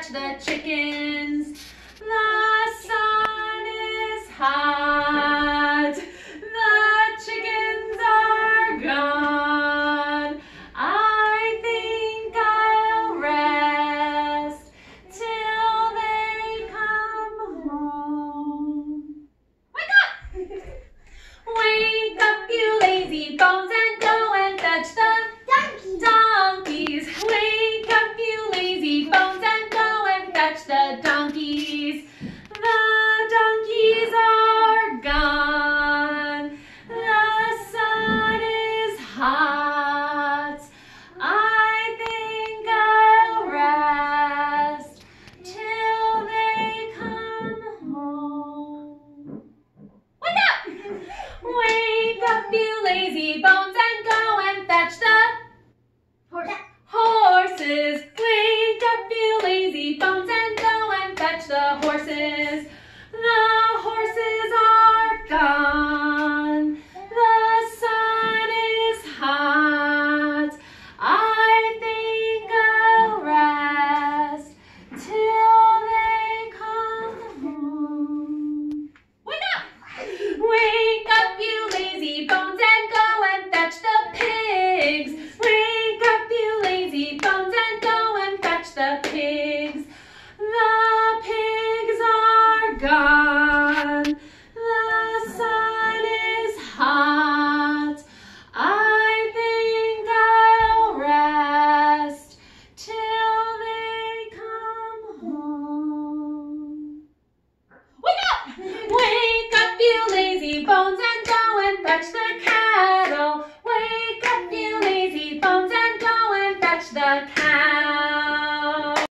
catch the chickens. The sun is high. fetch the donkeys. The donkeys are gone. The sun is hot. I think I'll rest till they come home. Wake up! Wake up, you lazy bones, and go and fetch the horses. Wake up, you lazy bones the horses.